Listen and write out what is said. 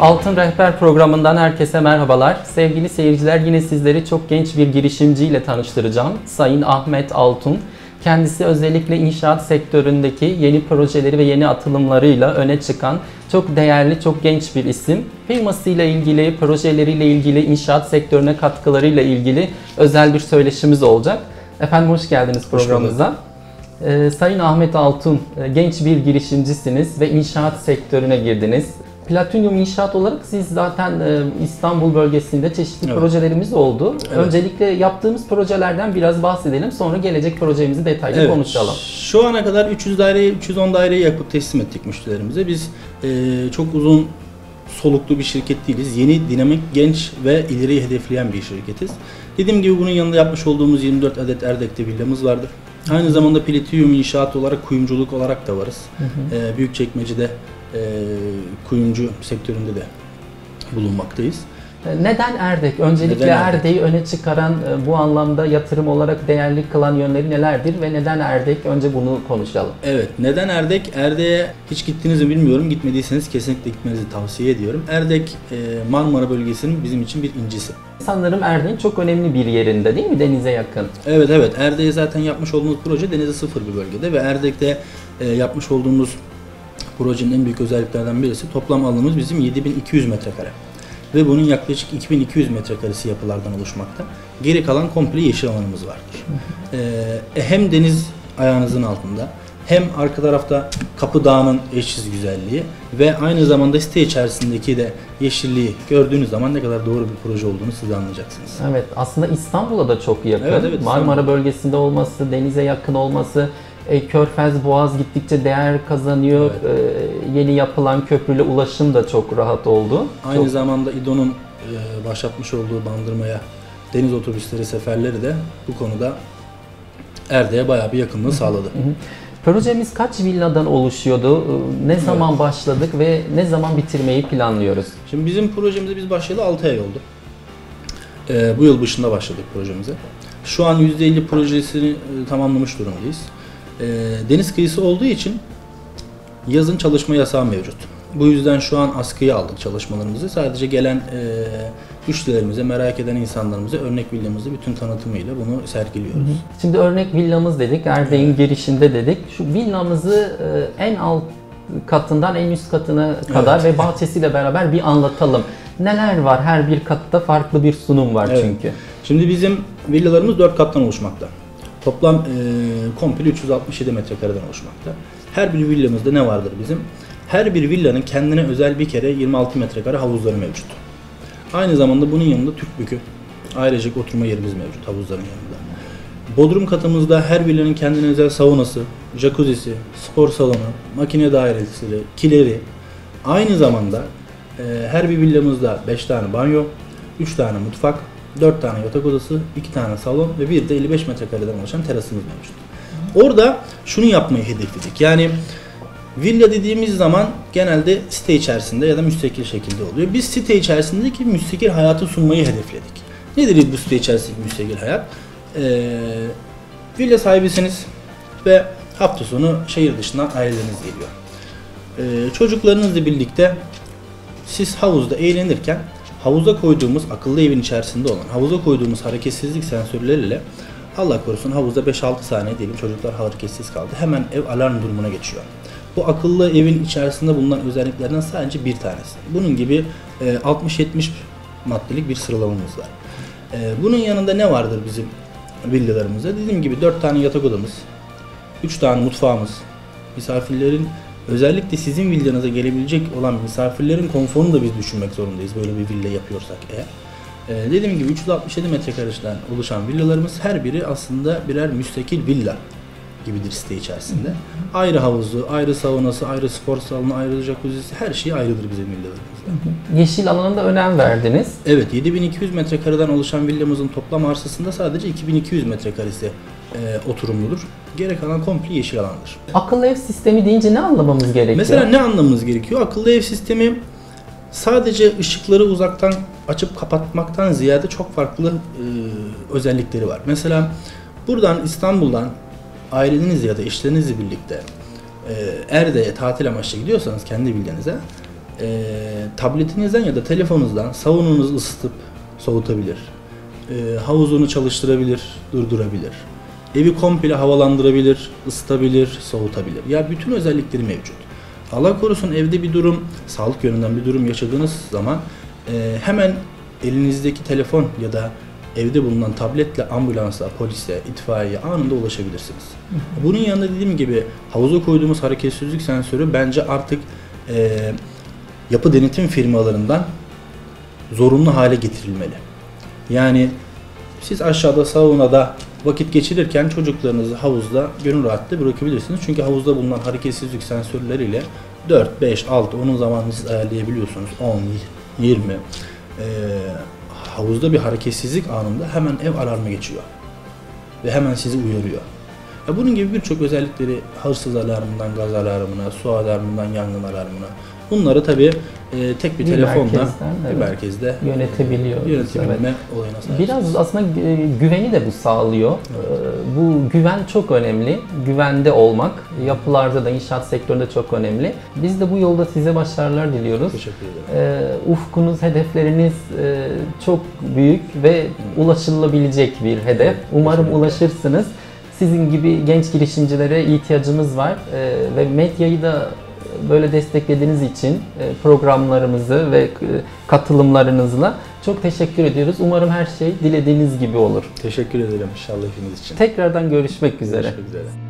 Altın Rehber programından herkese merhabalar. Sevgili seyirciler yine sizleri çok genç bir girişimciyle tanıştıracağım. Sayın Ahmet Altun. Kendisi özellikle inşaat sektöründeki yeni projeleri ve yeni atılımlarıyla öne çıkan çok değerli, çok genç bir isim. Firmasıyla ilgili, projeleriyle ilgili, inşaat sektörüne katkılarıyla ilgili özel bir söyleşimiz olacak. Efendim hoş geldiniz programımıza. Ee, Sayın Ahmet Altun, e, genç bir girişimcisiniz ve inşaat sektörüne girdiniz. Platinyum İnşaat olarak siz zaten e, İstanbul bölgesinde çeşitli Evet. projelerimiz oldu. Evet. Öncelikle yaptığımız projelerden biraz bahsedelim. Sonra gelecek projemizi detaylı Evet. konuşalım. Şu ana kadar 300 daireyi, 310 daireyi yapıp teslim ettik müşterilerimize. Biz e, çok uzun soluklu bir şirket değiliz. Yeni, dinamik, genç ve ileriyi hedefleyen bir şirketiz. Dediğim gibi bunun yanında yapmış olduğumuz 24 adet Erdek'te villamız vardır. Aynı zamanda Platinyum inşaat olarak, kuyumculuk olarak da varız. E, Büyükçekmece'de e, kuyumcu sektöründe de bulunmaktayız. Neden Erdek? Öncelikle Neden Erdek? Erdek'i öne çıkaran e, bu anlamda yatırım olarak değerli kılan yönleri nelerdir ve neden Erdek? Önce bunu konuşalım. Evet. Neden Erdek? Erdek'e hiç gittiniz mi bilmiyorum. Gitmediyseniz kesinlikle gitmenizi tavsiye ediyorum. Erdek e, Marmara bölgesinin bizim için bir incisi. Sanırım Erdek'in çok önemli bir yerinde değil mi? Denize yakın. Evet evet. Erdek'e zaten yapmış olduğumuz proje denize sıfır bir bölgede ve Erdek'te e, yapmış olduğumuz projenin en büyük özelliklerden birisi toplam alanımız bizim 7200 metrekare. Ve bunun yaklaşık 2200 metrekaresi yapılardan oluşmakta. Geri kalan komple yeşil alanımız vardır. E, hem deniz ayağınızın altında hem arka tarafta Kapı Dağı'nın eşsiz güzelliği ve aynı zamanda site içerisindeki de yeşilliği gördüğünüz zaman ne kadar doğru bir proje olduğunu siz anlayacaksınız. Evet, aslında İstanbul'a da çok yakın. Evet, evet, Marmara İstanbul. bölgesinde olması, denize yakın olması, e, Körfez Boğaz gittikçe değer kazanıyor. E, yeni yapılan köprüyle ulaşım da çok rahat oldu. Aynı Çok- zamanda İDO'nun e, başlatmış olduğu bandırmaya deniz otobüsleri seferleri de bu konuda Erdek'e bayağı bir yakınlığı sağladı. Projemiz kaç villadan oluşuyordu? E, Ne zaman başladık ve ne zaman bitirmeyi planlıyoruz? Şimdi bizim projemize biz başlayalı 6 ay oldu. E, bu yıl başında başladık projemize. Şu an %50 projesini e, tamamlamış durumdayız. E, deniz kıyısı olduğu için yazın çalışma yasağı mevcut. Bu yüzden şu an askıya aldık çalışmalarımızı. Sadece gelen e, müşterilerimize, merak eden insanlarımıza örnek villamızı bütün tanıtımıyla bunu sergiliyoruz. Şimdi örnek villamız dedik, Erdek'in girişinde dedik. Şu villamızı e, en alt katından en üst katına kadar ve bahçesiyle beraber bir anlatalım. Neler var? Her bir katta farklı bir sunum var Evet. çünkü. Şimdi bizim villalarımız 4 kattan oluşmakta. Toplam e, komple 367 metrekareden oluşmakta. Her bir villamızda ne vardır bizim? Her bir villanın kendine özel bir kere 26 metrekare havuzları mevcut. Aynı zamanda bunun yanında Türk bükü. Ailecek oturma yerimiz mevcut havuzların yanında. Bodrum katımızda her villanın kendine özel saunası, jacuzzi'si, spor salonu, makine dairesi, kileri. Aynı zamanda e, her bir villamızda 5 tane banyo, 3 tane mutfak, 4 tane yatak odası, 2 tane salon ve bir de 55 metrekareden oluşan terasımız mevcut. Orada şunu yapmayı hedefledik. Yani villa dediğimiz zaman genelde site içerisinde ya da müstakil şekilde oluyor. Biz site içerisindeki müstakil hayatı sunmayı hedefledik. Nedir bu site içerisindeki müstakil hayat? Ee, villa sahibisiniz ve hafta sonu şehir dışından aileleriniz geliyor. Ee, çocuklarınızla birlikte siz havuzda eğlenirken havuza koyduğumuz akıllı evin içerisinde olan havuza koyduğumuz hareketsizlik sensörleriyle Allah korusun havuzda 5-6 saniye diyelim çocuklar hareketsiz kaldı. Hemen ev alarm durumuna geçiyor. Bu akıllı evin içerisinde bulunan özelliklerden sadece bir tanesi. Bunun gibi e, 60-70 maddelik bir sıralamamız var. E, bunun yanında ne vardır bizim villalarımızda? Dediğim gibi 4 tane yatak odamız, 3 tane mutfağımız, misafirlerin özellikle sizin villanıza gelebilecek olan misafirlerin konforunu da biz düşünmek zorundayız böyle bir villa yapıyorsak eğer. Ee, dediğim gibi 367 metrekareden oluşan villalarımız her biri aslında birer müstakil villa gibidir site içerisinde. Ayrı havuzu, ayrı saunası, ayrı spor salonu, ayrı jacuzzi her şey ayrıdır bizim villalarımızda. Yeşil alanına da önem verdiniz. Evet 7200 metrekareden oluşan villamızın toplam arsasında sadece 2200 metrekaresi e, oturumludur. Geri kalan komple yeşil alandır. Akıllı ev sistemi deyince ne anlamamız gerekiyor? Mesela ne anlamamız gerekiyor? Akıllı ev sistemi sadece ışıkları uzaktan açıp kapatmaktan ziyade çok farklı e, özellikleri var. Mesela buradan İstanbul'dan ailenizle ya da eşlerinizle birlikte e, Erde'ye tatil amaçlı gidiyorsanız kendi bildiğinize e, tabletinizden ya da telefonunuzdan savununuzu ısıtıp soğutabilir. E, havuzunu çalıştırabilir, durdurabilir. Evi komple havalandırabilir, ısıtabilir, soğutabilir. Ya bütün özellikleri mevcut. Allah korusun evde bir durum, sağlık yönünden bir durum yaşadığınız zaman e, hemen elinizdeki telefon ya da evde bulunan tabletle ambulansa, polise, itfaiyeye anında ulaşabilirsiniz. Bunun yanında dediğim gibi havuza koyduğumuz hareketsizlik sensörü bence artık e, yapı denetim firmalarından zorunlu hale getirilmeli. Yani siz aşağıda saunada vakit geçirirken çocuklarınızı havuzda gönül rahatlıkla bırakabilirsiniz. Çünkü havuzda bulunan hareketsizlik sensörleriyle 4, 5, 6 onun zamanını siz ayarlayabiliyorsunuz. 10, 20. Ee, havuzda bir hareketsizlik anında hemen ev alarmı geçiyor. Ve hemen sizi uyarıyor. Ya bunun gibi birçok özellikleri hırsız alarmından gaz alarmına, su alarmından yangın alarmına. Bunları tabii e, tek bir, Bir telefonla merkezden, bir evet. merkezde Yönetebiliyoruz, yönetebilme olayına sahip. Biraz aslında gü- güveni de bu sağlıyor. Ee, Bu güven çok önemli. Güvende olmak yapılarda da inşaat sektöründe çok önemli. Biz de bu yolda size başarılar diliyoruz. Teşekkür ederim. Ee, ufkunuz, hedefleriniz e, çok büyük ve ulaşılabilecek bir hedef. Umarım kesinlikle. ulaşırsınız. Sizin gibi genç girişimcilere ihtiyacımız var Ee, ve medyayı da böyle desteklediğiniz için e, programlarımızı ve e, katılımlarınızla çok teşekkür ediyoruz. Umarım her şey dilediğiniz gibi olur. Teşekkür ederim inşallah hepiniz için. Tekrardan görüşmek üzere. Görüşmek üzere.